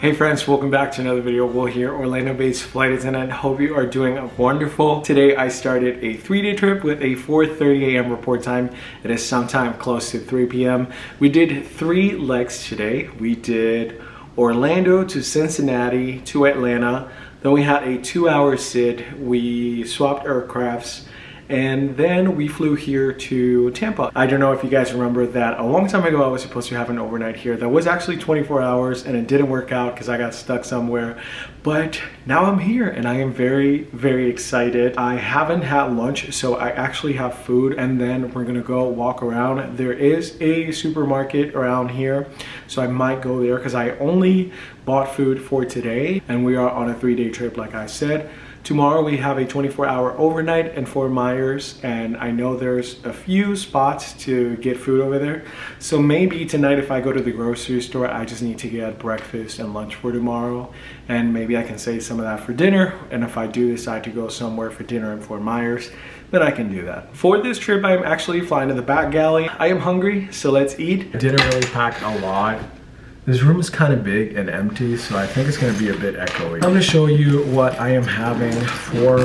Hey friends, welcome back to another video. Will here, Orlando-based flight attendant. Hope you are doing wonderful. Today I started a three-day trip with a 4.30 a.m. report time. It is sometime close to 3 p.m. We did three legs today. We did Orlando to Cincinnati to Atlanta. Then we had a two-hour sit. We swapped aircrafts and then we flew here to Tampa. I don't know if you guys remember that a long time ago I was supposed to have an overnight here. That was actually 24 hours and it didn't work out because I got stuck somewhere. But now I'm here and I am very, very excited. I haven't had lunch, so I actually have food and then we're gonna go walk around. There is a supermarket around here, so I might go there because I only bought food for today and we are on a three-day trip like I said. Tomorrow we have a 24 hour overnight in Fort Myers and I know there's a few spots to get food over there. So maybe tonight if I go to the grocery store, I just need to get breakfast and lunch for tomorrow. And maybe I can save some of that for dinner. And if I do decide to go somewhere for dinner in Fort Myers, then I can do that. For this trip, I'm actually flying to the back galley. I am hungry, so let's eat. Didn't really pack a lot this room is kind of big and empty, so I think it's gonna be a bit echoey. I'm gonna show you what I am having for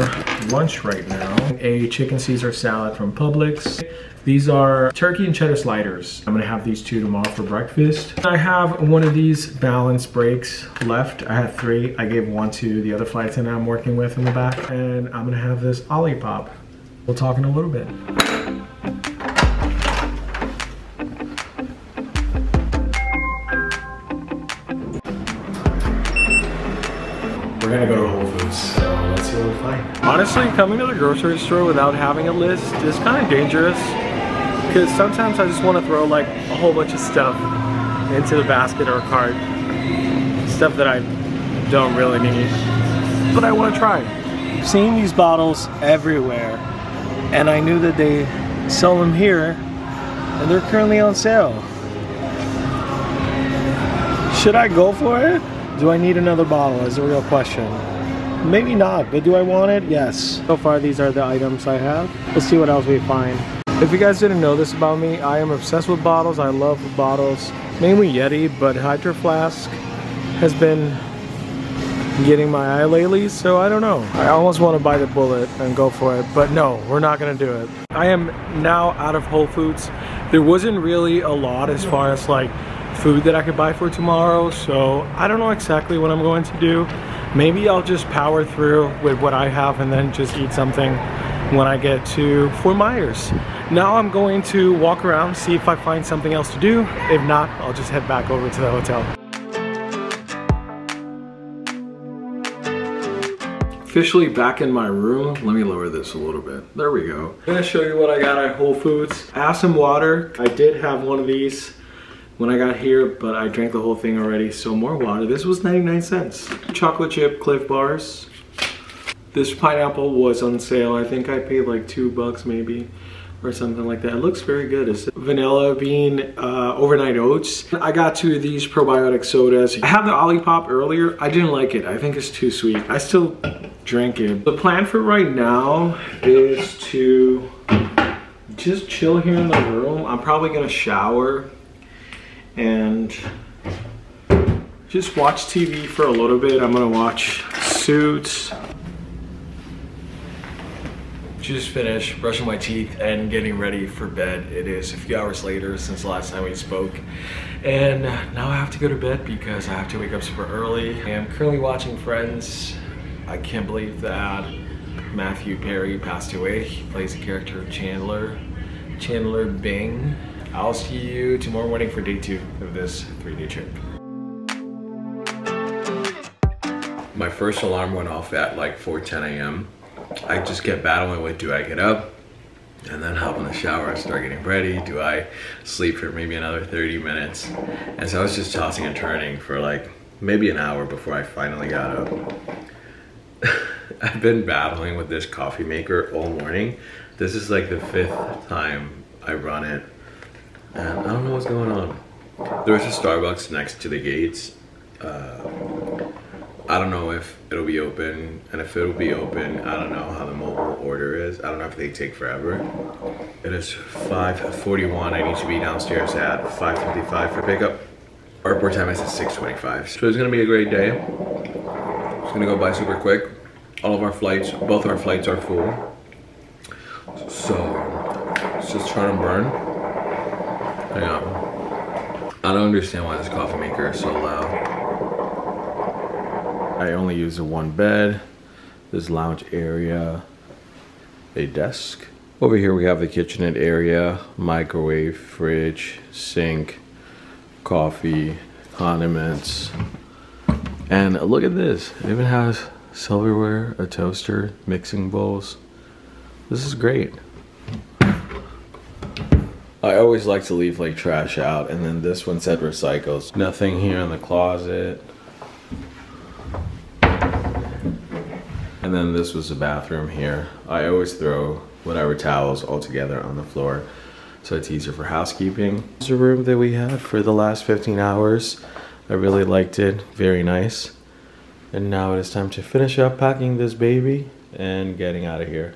lunch right now. A chicken Caesar salad from Publix. These are turkey and cheddar sliders. I'm gonna have these two tomorrow for breakfast. I have one of these balance breaks left. I had three. I gave one to the other flight attendant I'm working with in the back. And I'm gonna have this Olipop. We'll talk in a little bit. Gonna go to Whole Foods, so let's see what we find. Honestly, coming to the grocery store without having a list is kind of dangerous because sometimes I just want to throw like a whole bunch of stuff into the basket or cart. Stuff that I don't really need, but I want to try. I've seen these bottles everywhere and I knew that they sell them here and they're currently on sale. Should I go for it? Do I need another bottle is the real question. Maybe not, but do I want it? Yes. So far these are the items I have. Let's see what else we find. If you guys didn't know this about me, I am obsessed with bottles. I love bottles, mainly Yeti, but Hydro Flask has been getting my eye lately, so I don't know. I almost want to buy the bullet and go for it, but no, we're not gonna do it. I am now out of Whole Foods. There wasn't really a lot as far as like food that I could buy for tomorrow so I don't know exactly what I'm going to do maybe I'll just power through with what I have and then just eat something when I get to Fort Myers now I'm going to walk around see if I find something else to do if not I'll just head back over to the hotel officially back in my room. Let me lower this a little bit. There we go. I'm gonna show you what I got at Whole Foods. I have some water. I did have one of these when I got here, but I drank the whole thing already, so more water. This was 99 cents. Chocolate chip Clif bars. This pineapple was on sale. I think I paid like two bucks maybe or something like that. It looks very good. It's vanilla bean uh, overnight oats. I got two of these probiotic sodas. I had the Olipop earlier. I didn't like it. I think it's too sweet. I still drink it. The plan for right now is to just chill here in the room. I'm probably gonna shower and just watch TV for a little bit. I'm gonna watch Suits. Just finished brushing my teeth and getting ready for bed. It is a few hours later since the last time we spoke. And now I have to go to bed because I have to wake up super early. I am currently watching Friends. I can't believe that Matthew Perry passed away. He plays the character of Chandler. Chandler Bing. I'll see you tomorrow morning for day two of this three-day trip. My first alarm went off at like 4:10 a.m. I just get battling with do I get up and then hop in the shower and start getting ready? Do I sleep for maybe another 30 minutes? And so I was just tossing and turning for like maybe an hour before I finally got up. I've been battling with this coffee maker all morning. This is like the fifth time I run it and I don't know what's going on. There's a Starbucks next to the gates. Uh, I don't know if it'll be open, and if it'll be open, I don't know how the mobile order is. I don't know if they take forever. It is 5.41. I need to be downstairs at 5.55 for pickup. Airport time is at 6.25. So it's gonna be a great day. It's gonna go by super quick. All of our flights, both our flights are full. So, let's just trying to burn. Yeah. I don't understand why this coffee maker is so loud. I only use the one bed, this lounge area, a desk. Over here we have the kitchenette area, microwave, fridge, sink, coffee, condiments. And look at this, it even has silverware, a toaster, mixing bowls. This is great. I always like to leave like trash out and then this one said recycles. Nothing here in the closet. And then this was the bathroom here. I always throw whatever towels all together on the floor so it's easier for housekeeping. It's a room that we had for the last 15 hours. I really liked it, very nice. And now it is time to finish up packing this baby and getting out of here.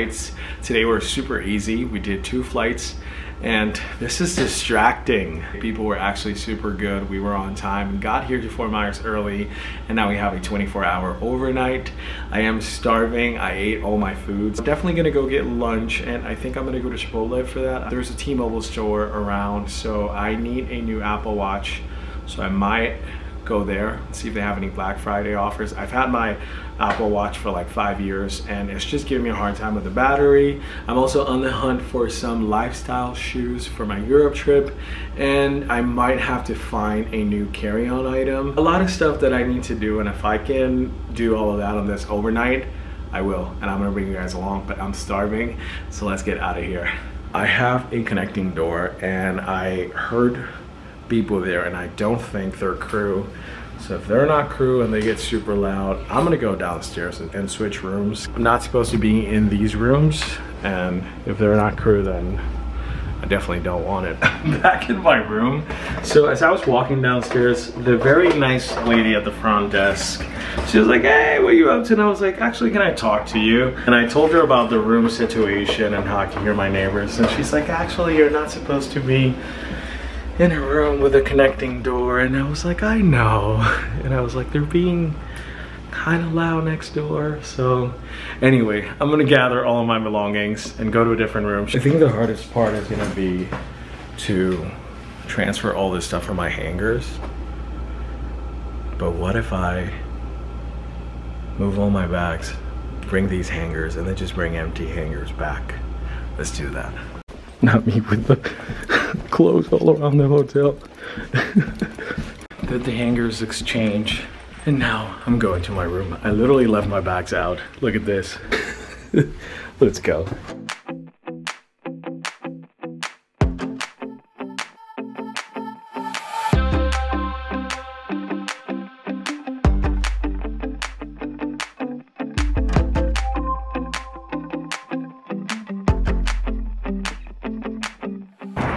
Flights today were super easy. We did two flights and this is distracting. People were actually super good. We were on time and got here to Fort Myers early and now we have a 24 hour overnight. I am starving. I ate all my foods. I'm definitely gonna go get lunch and I think I'm gonna go to Chipotle for that. There's a T-Mobile store around so I need a new Apple Watch. So I might go there see if they have any Black Friday offers. I've had my Apple Watch for like five years and it's just giving me a hard time with the battery. I'm also on the hunt for some lifestyle shoes for my Europe trip and I might have to find a new carry-on item. A lot of stuff that I need to do and if I can do all of that on this overnight, I will and I'm gonna bring you guys along but I'm starving so let's get out of here. I have a connecting door and I heard people there and I don't think they're crew. So if they're not crew and they get super loud, I'm gonna go downstairs and, and, switch rooms. I'm not supposed to be in these rooms and if they're not crew then I definitely don't want it back in my room. So as I was walking downstairs, the very nice lady at the front desk, she was like, hey, what are you up to? And I was like, actually, can I talk to you? And I told her about the room situation and how I can hear my neighbors. And she's like, actually, you're not supposed to be in a room with a connecting door and I was like, I know. And I was like, they're being kind of loud next door. So anyway, I'm gonna gather all of my belongings and go to a different room. I think the hardest part is gonna be to transfer all this stuff from my hangers. But what if I move all my bags, bring these hangers, and then just bring empty hangers back? Let's do that. Not me with the clothes all around the hotel. Did the hangers exchange. And now I'm going to my room. I literally left my bags out. Look at this. Let's go.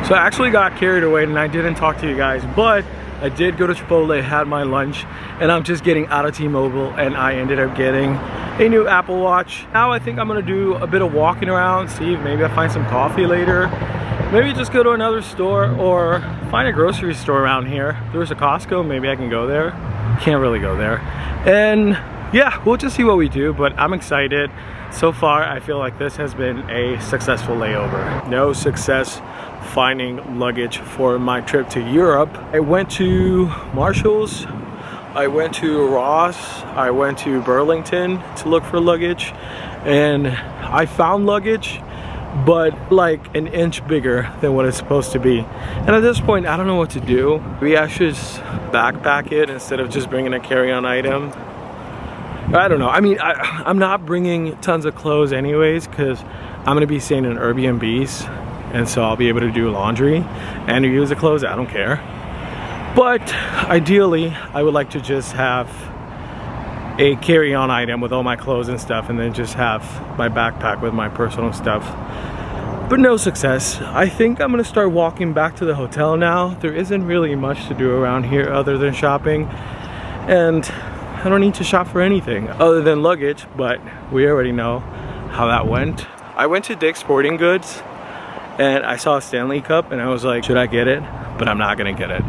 So I actually got carried away and I didn't talk to you guys, but I did go to Chipotle, had my lunch, and I'm just getting out of T-Mobile and I ended up getting a new Apple Watch. Now I think I'm gonna do a bit of walking around, see if maybe I find some coffee later. Maybe just go to another store or find a grocery store around here. There's a Costco, maybe I can go there. Can't really go there. And yeah, we'll just see what we do, but I'm excited. So far, I feel like this has been a successful layover. No success finding luggage for my trip to Europe. I went to Marshall's, I went to Ross, I went to Burlington to look for luggage, and I found luggage, but like an inch bigger than what it's supposed to be. And at this point, I don't know what to do. We should just backpack it instead of just bringing a carry-on item. I don't know. I mean, I, am not bringing tons of clothes anyways because I'm gonna be staying in Airbnbs and so I'll be able to do laundry and use the clothes I don't care. But ideally I would like to just have a carry-on item with all my clothes and stuff and then just have my backpack with my personal stuff. But no success. I think I'm gonna start walking back to the hotel now. There isn't really much to do around here other than shopping. And I don't need to shop for anything other than luggage but we already know how that went. I went to Dick's Sporting Goods and I saw a Stanley Cup and I was like should I get it but I'm not gonna get it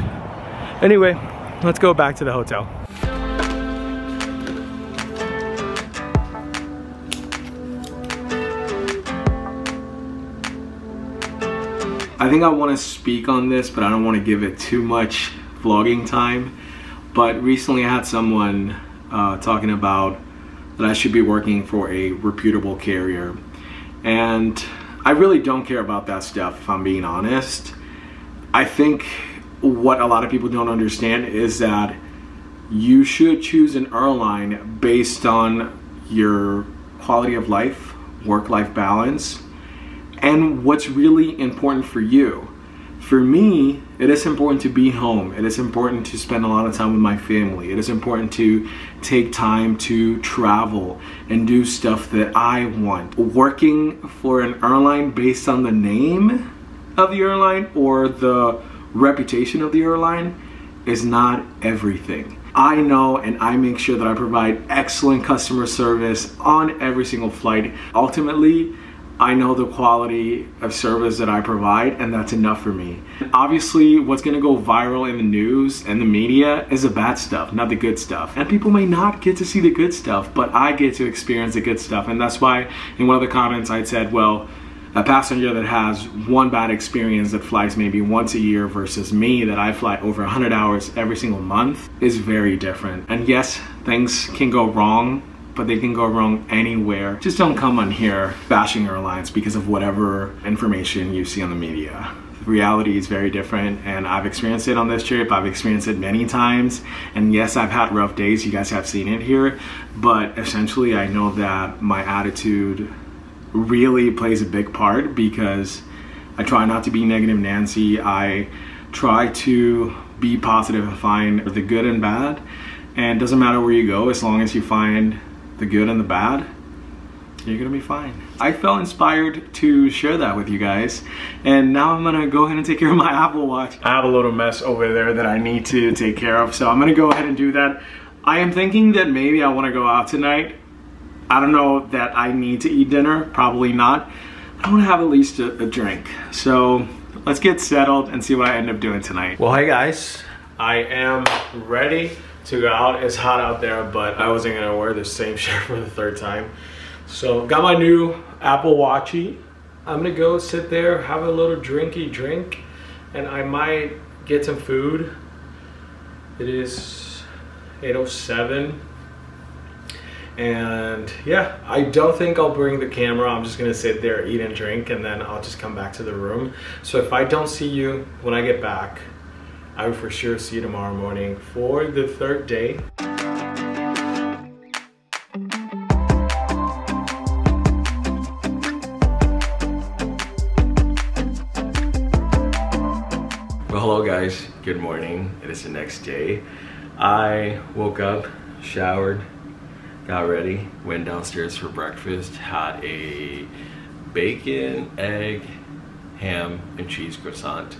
anyway let's go back to the hotel I think I want to speak on this, but I don't want to give it too much vlogging time. But recently I had someone uh, talking about that I should be working for a reputable carrier. And I really don't care about that stuff, if I'm being honest. I think what a lot of people don't understand is that you should choose an airline based on your quality of life, work-life balance, and what's really important for you. For me, it is important to be home. It is important to spend a lot of time with my family. It is important to take time to travel and do stuff that I want. Working for an airline based on the name of the airline or the reputation of the airline is not everything. I know and I make sure that I provide excellent customer service on every single flight. Ultimately, I know the quality of service that I provide, and that's enough for me. Obviously, what's gonna go viral in the news and the media is the bad stuff, not the good stuff. And people may not get to see the good stuff, but I get to experience the good stuff. And that's why in one of the comments I said, well, a passenger that has one bad experience that flies maybe once a year versus me that I fly over 100 hours every single month is very different. And yes, things can go wrong but they can go wrong anywhere. Just don't come on here bashing airlines because of whatever information you see on the media. Reality is very different and I've experienced it on this trip. I've experienced it many times and yes, I've had rough days. You guys have seen it here, but essentially I know that my attitude really plays a big part because I try not to be negative Nancy. I try to be positive and find the good and bad and doesn't matter where you go as long as you find the good and the bad, you're gonna be fine. I felt inspired to share that with you guys. And now I'm gonna go ahead and take care of my Apple Watch. I have a little mess over there that I need to take care of. So I'm gonna go ahead and do that. I am thinking that maybe I wanna go out tonight. I don't know that I need to eat dinner, probably not. I wanna have at least a, a drink. So let's get settled and see what I end up doing tonight. Well, hey guys, I am ready to go out. It's hot out there, but I wasn't gonna wear the same shirt for the third time. So got my new Apple Watchy. I'm gonna go sit there, have a little drinky drink, and I might get some food. It is 8.07. And yeah, I don't think I'll bring the camera. I'm just gonna sit there, eat and drink, and then I'll just come back to the room. So if I don't see you when I get back, I will for sure see you tomorrow morning for the third day. Well, hello guys, good morning. It is the next day. I woke up, showered, got ready, went downstairs for breakfast, had a bacon, egg, ham, and cheese croissant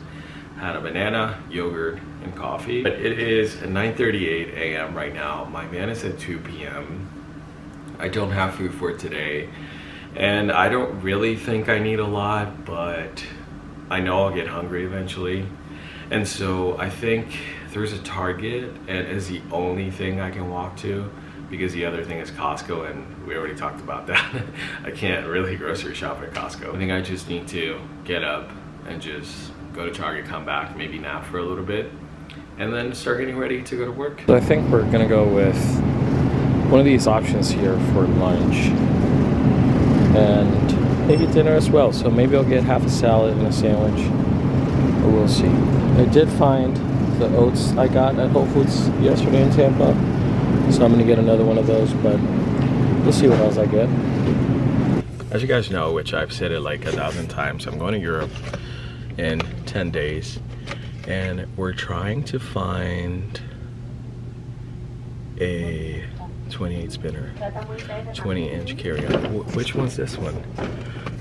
had a banana, yogurt, and coffee. But it is 9.38 a.m. right now. My man is at 2 p.m. I don't have food for today. And I don't really think I need a lot, but I know I'll get hungry eventually. And so I think there's a Target and is the only thing I can walk to because the other thing is Costco and we already talked about that. I can't really grocery shop at Costco. I think I just need to get up and just go to Target, come back, maybe nap for a little bit, and then start getting ready to go to work. So I think we're gonna go with one of these options here for lunch and maybe dinner as well. So maybe I'll get half a salad and a sandwich, but we'll see. I did find the oats I got at Whole Foods yesterday in Tampa, so I'm gonna get another one of those, but we'll see what else I get. as you guys know, which I've said it like a thousand times, I'm going to Europe in 10 days. And we're trying to find a 28 spinner 20 inch carry on which one's this one?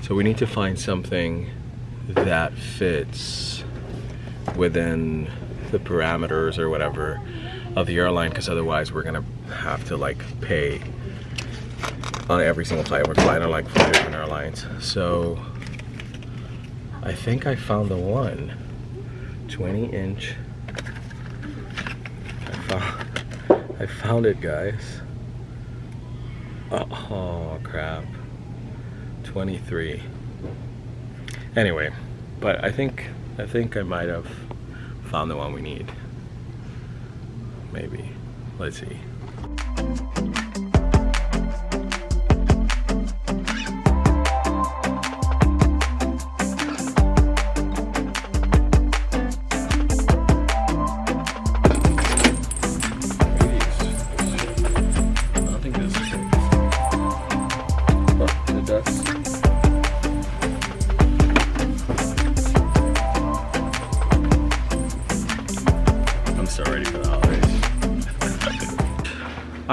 So we need to find something that fits within the parameters or whatever of the airline because otherwise we're gonna have to like pay on every single flight. We're flying on like four different airlines. So I think I found the one. 20 inch. I found, I found it guys. Oh, oh crap. 23 anyway but I think I think I might have found the one we need. Maybe. Let's see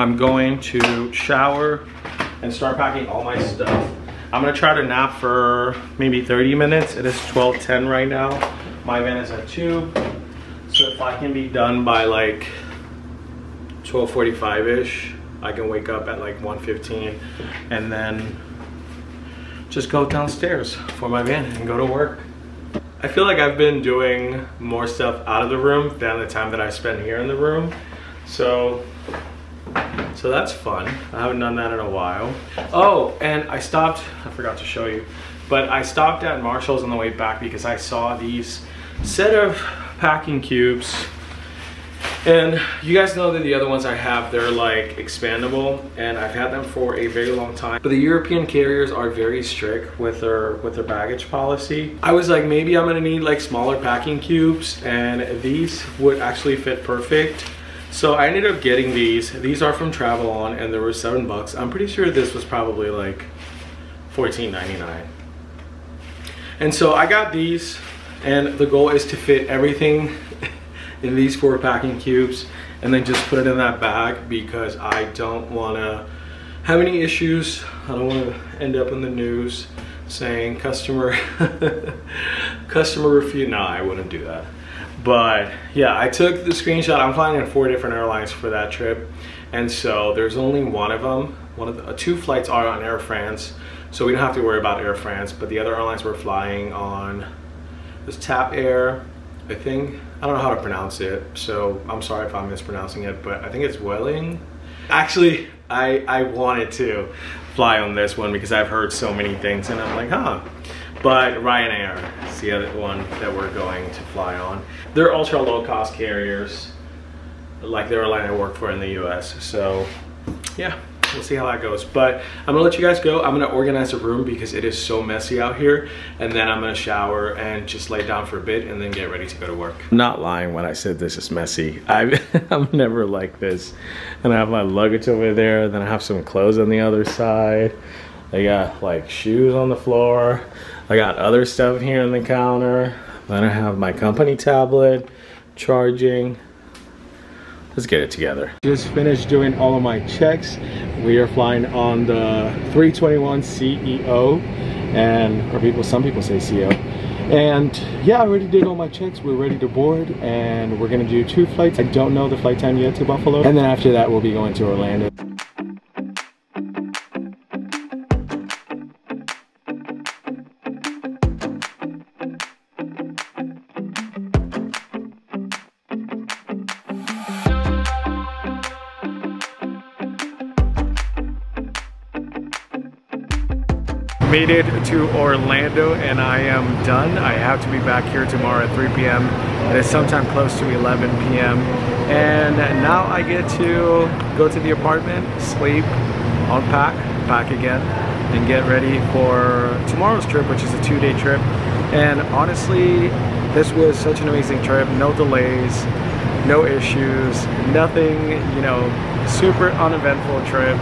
I'm going to shower and start packing all my stuff. I'm gonna try to nap for maybe 30 minutes. It is 12.10 right now. My van is at two. So if I can be done by like 12.45ish, I can wake up at like 1.15 and then just go downstairs for my van and go to work. I feel like I've been doing more stuff out of the room than the time that I spend here in the room. So so that's fun. I haven't done that in a while. Oh, and I stopped, I forgot to show you, but I stopped at Marshall's on the way back because I saw these set of packing cubes and you guys know that the other ones I have, they're like expandable and I've had them for a very long time. But the European carriers are very strict with their with their baggage policy. I was like, maybe I'm gonna need like smaller packing cubes and these would actually fit perfect. So I ended up getting these. These are from Travelon and they were seven bucks. I'm pretty sure this was probably like $14.99. And so I got these and the goal is to fit everything in these four packing cubes and then just put it in that bag because I don't want to have any issues. I don't want to end up in the news saying customer customer refuse. No, I wouldn't do that. But yeah, I took the screenshot. I'm flying in four different airlines for that trip. And so there's only one of them. One of the uh, two flights are on Air France. So we don't have to worry about Air France, but the other airlines we're flying on is TAP Air. I think, I don't know how to pronounce it. So I'm sorry if I'm mispronouncing it, but I think it's Vueling. Actually, I, I wanted to fly on this one because I've heard so many things and I'm like, huh, but Ryanair is the other one that we're going to fly on. They're ultra low cost carriers, like the airline I work for in the US. So yeah, we'll see how that goes. But I'm gonna let you guys go. I'm gonna organize the room because it is so messy out here. And then I'm gonna shower and just lay down for a bit and then get ready to go to work. I'm not lying when I said this is messy. I, I'm never like this. And I have my luggage over there. Then I have some clothes on the other side. I got like shoes on the floor. I got other stuff here on the counter. Then I have my company tablet, charging. Let's get it together. Just finished doing all of my checks. We are flying on the 321 CEO and or people some people say CEO. And yeah, I already did all my checks. We're ready to board and we're gonna do two flights. I don't know the flight time yet to Buffalo. And then after that, we'll be going to Orlando. Made it to Orlando and I am done. I have to be back here tomorrow at 3 p.m. It is sometime close to 11 p.m. And now I get to go to the apartment, sleep, unpack, pack again, and get ready for tomorrow's trip, which is a two-day trip. And honestly, this was such an amazing trip. No delays, no issues, nothing, you know, super uneventful trip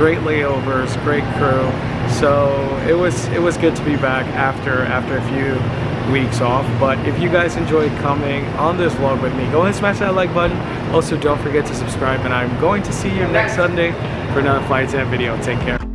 great layovers, great crew. So it was it was good to be back after after a few weeks off. But if you guys enjoyed coming on this vlog with me, go ahead and smash that like button. Also, don't forget to subscribe, and I'm going to see you next Sunday for another flight attendant video. Take care.